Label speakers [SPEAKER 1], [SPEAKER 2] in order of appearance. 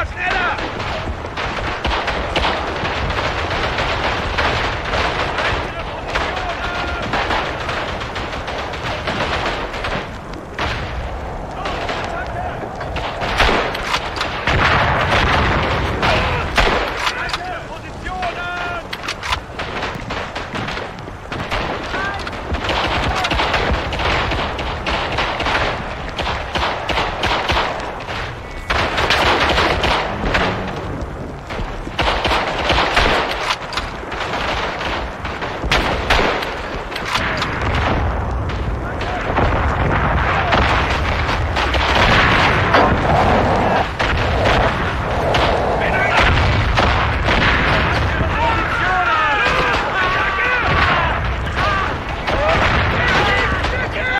[SPEAKER 1] da schnell!